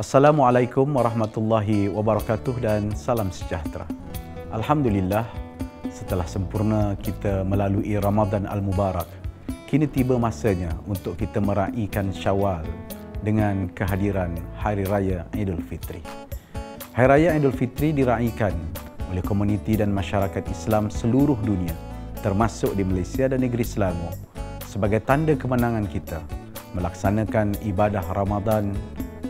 Assalamualaikum warahmatullahi wabarakatuh dan salam sejahtera. Alhamdulillah, setelah sempurna kita melalui Ramadan Al-Mubarak, kini tiba masanya untuk kita meraihkan Syawal dengan kehadiran Hari Raya Idul Fitri. Hari Raya Idul Fitri diraihkan oleh komuniti dan masyarakat Islam seluruh dunia, termasuk di Malaysia dan negeri Selangor, sebagai tanda kemenangan kita melaksanakan ibadah Ramadan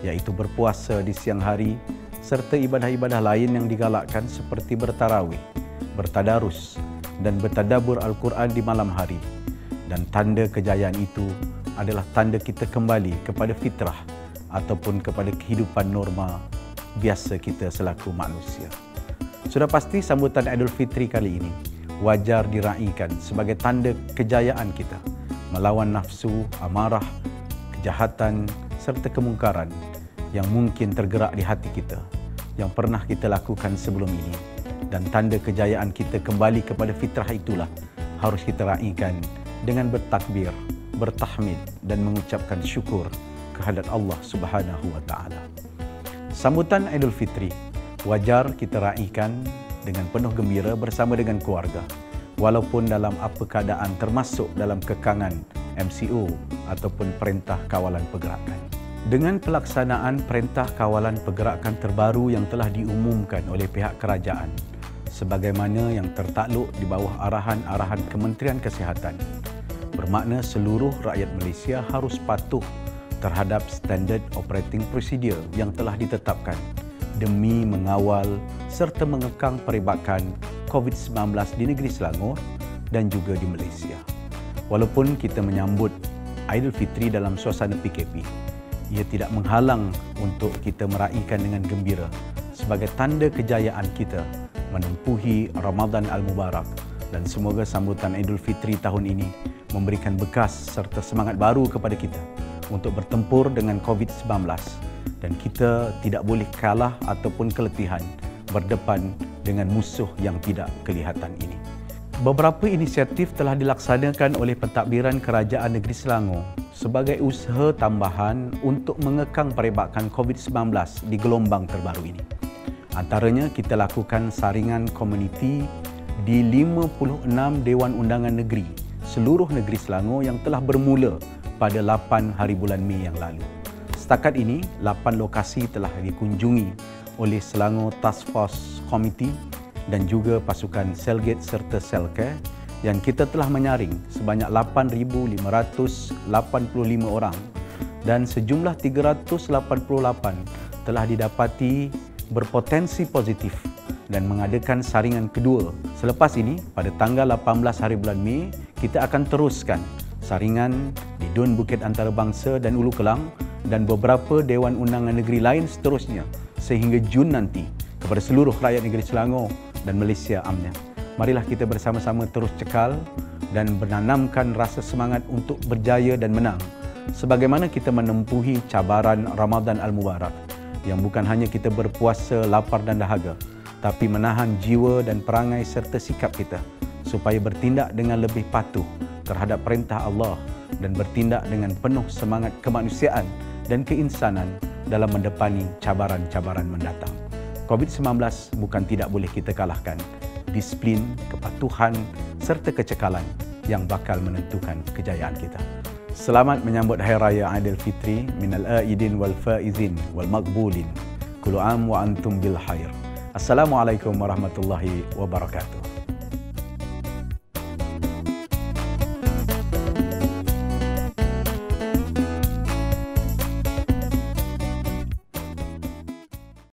iaitu berpuasa di siang hari serta ibadah-ibadah lain yang digalakkan seperti bertarawih, bertadarus dan bertadabur Al-Quran di malam hari. Dan tanda kejayaan itu adalah tanda kita kembali kepada fitrah ataupun kepada kehidupan norma biasa kita selaku manusia. Sudah pasti sambutan Idul Fitri kali ini wajar diraihkan sebagai tanda kejayaan kita melawan nafsu, amarah, kejahatan serta kemungkaran yang mungkin tergerak di hati kita yang pernah kita lakukan sebelum ini dan tanda kejayaan kita kembali kepada fitrah itulah harus kita raihkan dengan bertakbir, bertahmid dan mengucapkan syukur kehadrat Allah Subhanahu wa taala. Sambutan Idul Fitri wajar kita raihkan dengan penuh gembira bersama dengan keluarga walaupun dalam apa keadaan termasuk dalam kekangan MCO ataupun Perintah Kawalan Pergerakan. Dengan pelaksanaan Perintah Kawalan Pergerakan terbaru yang telah diumumkan oleh pihak kerajaan sebagaimana yang tertakluk di bawah arahan-arahan Kementerian Kesihatan bermakna seluruh rakyat Malaysia harus patuh terhadap standard operating procedure yang telah ditetapkan demi mengawal serta mengekang peribakan COVID-19 di negeri Selangor dan juga di Malaysia. Walaupun kita menyambut Aidilfitri dalam suasana PKP, ia tidak menghalang untuk kita meraihkan dengan gembira sebagai tanda kejayaan kita menempuhi Ramadan Al-Mubarak dan semoga sambutan Idul Fitri tahun ini memberikan bekas serta semangat baru kepada kita untuk bertempur dengan COVID-19 dan kita tidak boleh kalah ataupun keletihan berdepan dengan musuh yang tidak kelihatan ini. Beberapa inisiatif telah dilaksanakan oleh pentadbiran Kerajaan Negeri Selangor sebagai usaha tambahan untuk mengekang peribahkan COVID-19 di gelombang terbaru ini. Antaranya kita lakukan saringan komuniti di 56 Dewan Undangan Negeri seluruh negeri Selangor yang telah bermula pada 8 hari bulan Mei yang lalu. Setakat ini, 8 lokasi telah dikunjungi oleh Selangor Task Force Committee dan juga pasukan Selgate serta Selcare yang kita telah menyaring sebanyak 8,585 orang dan sejumlah 388 telah didapati berpotensi positif dan mengadakan saringan kedua. Selepas ini, pada tanggal 18 hari bulan Mei, kita akan teruskan saringan di Dun Bukit Antarabangsa dan Ulu Kelang dan beberapa Dewan Undangan Negeri lain seterusnya sehingga Jun nanti kepada seluruh rakyat negeri Selangor dan Malaysia amnya. Marilah kita bersama-sama terus cekal dan menanamkan rasa semangat untuk berjaya dan menang sebagaimana kita menempuhi cabaran Ramadan Al-Mubarak yang bukan hanya kita berpuasa lapar dan dahaga tapi menahan jiwa dan perangai serta sikap kita supaya bertindak dengan lebih patuh terhadap perintah Allah dan bertindak dengan penuh semangat kemanusiaan dan keinsanan dalam mendepani cabaran-cabaran mendatang. COVID-19 bukan tidak boleh kita kalahkan. Disiplin, kepatuhan serta kecekalan yang bakal menentukan kejayaan kita. Selamat menyambut Hari Raya Aidilfitri minal aidin wal faizin wal maqbulin. Kullu am wa antum bil khair. Assalamualaikum warahmatullahi wabarakatuh.